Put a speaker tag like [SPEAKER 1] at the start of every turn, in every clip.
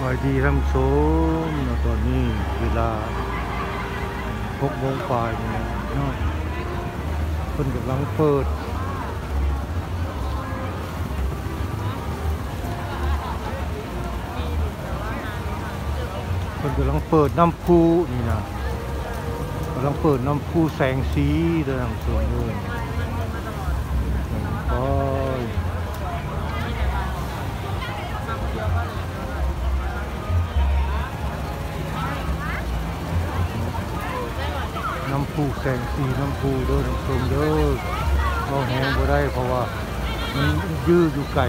[SPEAKER 1] สวัสดีท่านผู้ชมตอนนี้เวลาหกโมงฝ่ายนี่เนาะเพิ่นกำลังเปิดเพิ่นกำลังเปิดน้ำพุนี่นะกำลังเปิดน้ำพุแสงสีเด้อท่านผู้ชม น้ำพุแสงสีน้ำผู้เด้อท่านผู้ชมเด้อเราแหงบ่ได้เพราะว่ามันยื้ออยู่ไก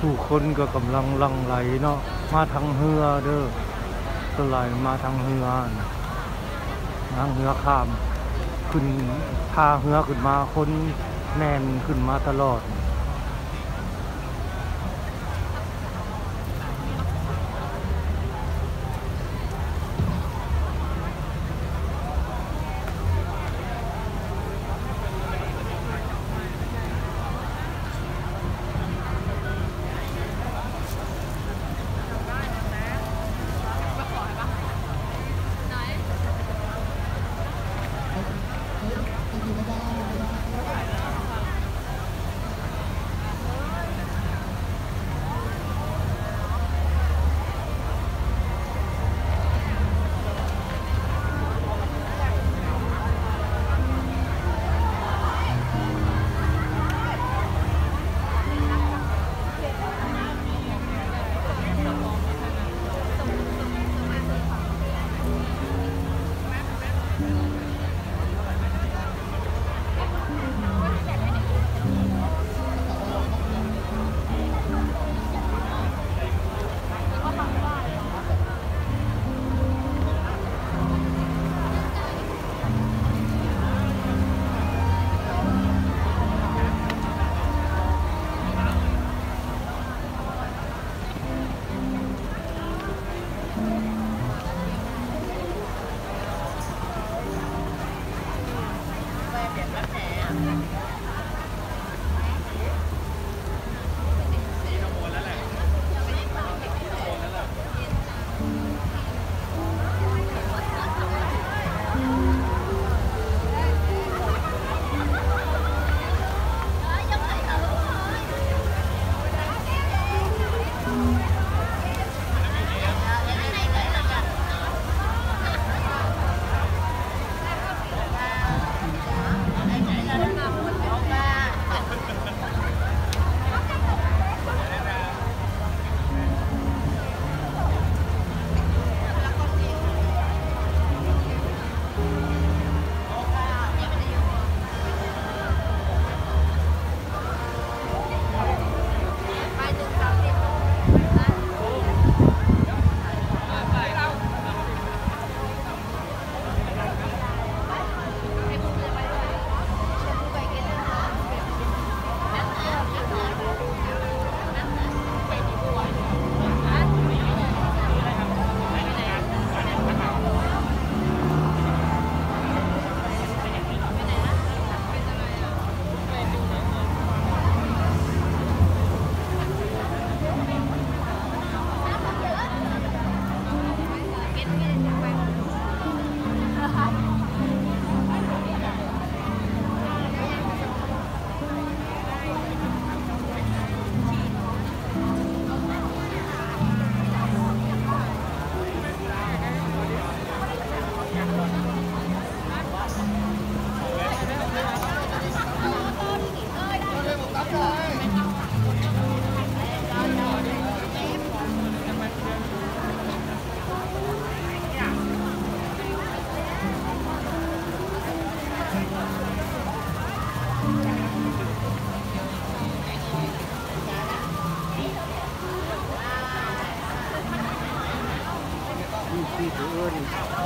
[SPEAKER 1] ผู้คนก็กำลังลังไหลเนาะมาทางเรือเด้อก็ไหลมาทางเรือนะทางเรือข้ามขึ้นพาเรือขึ้นมาคนแน่นขึ้นมาตลอด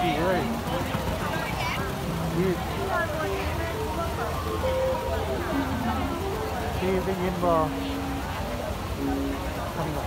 [SPEAKER 1] นพี่เอ้ยพี่พี่ได้ยินบ่ทำไง